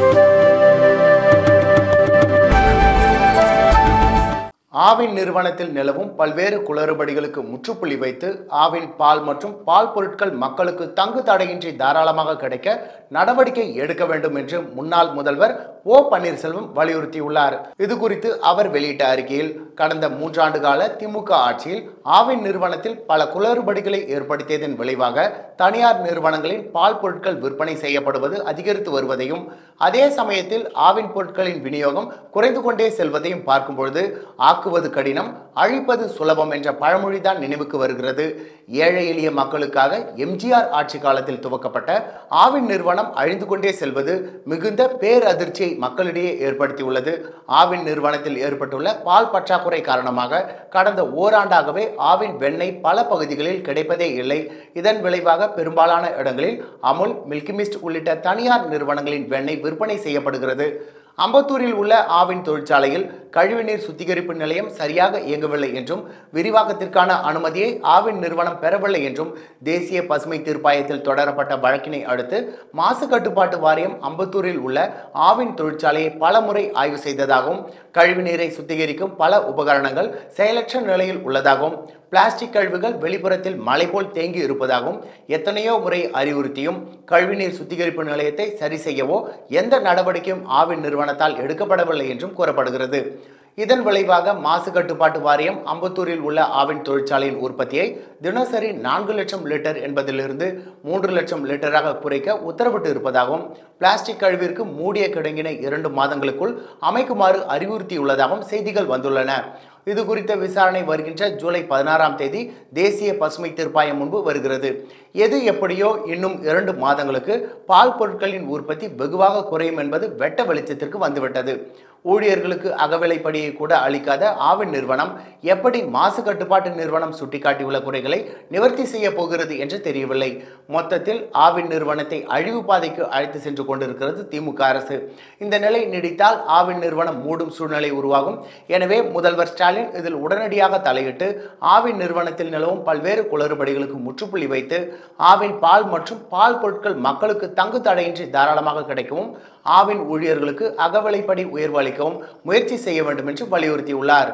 Música Aavin நிறுவனத்தில் நிலவும் பல்வேறு குளறுபடிகளுக்கு முற்றுப்புள்ளி வைத்து ஆவின் பால் மற்றும் பால் பொருட்கள் மக்களுக்கு தங்கு தடையின்றி தாராளமாக கிடைக்க நடவடிக்கை எடுக்க வேண்டும் என்று முன்னாள் முதல்வர் ஓ பன்னீர்செல்வம் வலியுறுத்தியுள்ளார். இது குறித்து அவர் வெளியிட்ட அறிக்கையில் கடந்த மூன்றாண்டு கால திமுக ஆட்சியில் ஆவின் நிறுவனத்தில் பல குளறுபடிகளை ஏற்படுத்தியதன் விளைவாக தனியார் நிறுவனங்களின் பால் பொருட்கள் விற்பனை செய்யப்படுவது அதிகரித்து வருவதையும் அதே சமயத்தில் ஆவின் பொருட்களின் விநியோகம் குறைந்து கொண்டே செல்வதையும் பார்க்கும்பொழுது ஆக்கு ஆக்குவது கடினம் அழிப்பது சுலபம் என்ற பழமொழிதான் நினைவுக்கு வருகிறது. ஏழை எளிய மக்களுக்காக எம்ஜிஆர் ஆட்சி காலத்தில் துவக்கப்பட்ட ஆவின் நிறுவனம் அழிந்து கொண்டே செல்வது மிகுந்த பேரதிர்ச்சியை மக்களிடையே ஏற்படுத்தியுள்ளது. ஆவின் நிறுவனத்தில் ஏற்பட்டுள்ள பால் பற்றாக்குறை காரணமாக கடந்த ஓராண்டாகவே ஆவின் வெண்ணெய் பல பகுதிகளில் கிடைப்பதே இல்லை. இதன் விளைவாக பெரும்பாலான இடங்களில் அமுல் மில்கிமிஸ்ட் உள்ளிட்ட தனியார் நிறுவனங்களின் வெண்ணெய் விற்பனை செய்யப்படுகிறது. அம்பத்தூரில் உள்ள ஆவின் தொழிற்சாலையில் கழிவுநீர் சுத்திகரிப்பு நிலையம் சரியாக இயங்கவில்லை என்றும் விரிவாக்கத்திற்கான அனுமதியை ஆவின் நிறுவனம் பெறவில்லை என்றும் தேசிய பசுமை தீர்ப்பாயத்தில் தொடரப்பட்ட வழக்கினை அடுத்து மாசு கட்டுப்பாட்டு வாரியம் அம்பத்தூரில் உள்ள ஆவின் தொழிற்சாலையை பலமுறை ஆய்வு செய்ததாகவும் கழிவுநீரை சுத்திகரிக்கும் பல உபகரணங்கள் செயலற்ற நிலையில் உள்ளதாகவும் பிளாஸ்டிக் கழிவுகள் வெளிப்புறத்தில் மலை போல் தேங்கி இருப்பதாகவும் எத்தனையோ முறை அறிவுறுத்தியும் கழிவுநீர் சுத்திகரிப்பு நிலையத்தை சரி செய்யவோ எந்த நடவடிக்கையும் ஆவின் நிறுவனத்தால் எடுக்கப்படவில்லை என்றும் கூறப்படுகிறது. இதன் விளைவாக மாசு கட்டுப்பாட்டு வாரியம் அம்பத்தூரில் உள்ள ஆவின் தொழிற்சாலையின் உற்பத்தியை தினசரி நான்கு லட்சம் லிட்டர் என்பதிலிருந்து மூன்று லட்சம் லிட்டராக குறைக்க உத்தரவிட்டு இருப்பதாகவும் பிளாஸ்டிக் கழிவிற்கு மூடிய கிடங்கினை இரண்டு மாதங்களுக்குள் அமைக்குமாறு அறிவுறுத்தியுள்ளதாகவும் செய்திகள் வந்துள்ளன. இது குறித்த விசாரணை வருகின்ற ஜூலை பதினாறாம் தேதி தேசிய பசுமை தீர்ப்பாயம் முன்பு வருகிறது. எது எப்படியோ இன்னும் இரண்டு மாதங்களுக்கு பால் பொருட்களின் உற்பத்தி வெகுவாக குறையும் என்பது வெட்ட வெளிச்சத்திற்கு வந்துவிட்டது. ஊழியர்களுக்கு அகவிலைப்படியை கூட அளிக்காத ஆவின் நிறுவனம் எப்படி மாசு கட்டுப்பாட்டு நிறுவனம் சுட்டிக்காட்டியுள்ள குறைகளை நிவர்த்தி செய்ய போகிறது என்று தெரியவில்லை. மொத்தத்தில் ஆவின் நிறுவனத்தை அழிவு பாதைக்கு அழைத்து சென்று கொண்டிருக்கிறது திமுக அரசு. இந்த நிலை நீடித்தால் ஆவின் நிறுவனம் மூடும் சூழ்நிலை உருவாகும். எனவே முதல்வர் ஸ்டாலின் இதில் உடனடியாக தலையிட்டு ஆவின் நிறுவனத்தில் நிலவும் பல்வேறு குளறுபடிகளுக்கு முற்றுப்புள்ளி வைத்து ஆவின் பால் மற்றும் பால் பொருட்கள் மக்களுக்கு தங்கு தடையின்றி தாராளமாக கிடைக்கவும் ஆவின் ஊழியர்களுக்கு அகவிலைப்படி உயர்வு அளிக்கவும் முயற்சி செய்ய வேண்டும் என்று வலியுறுத்தியுள்ளார்.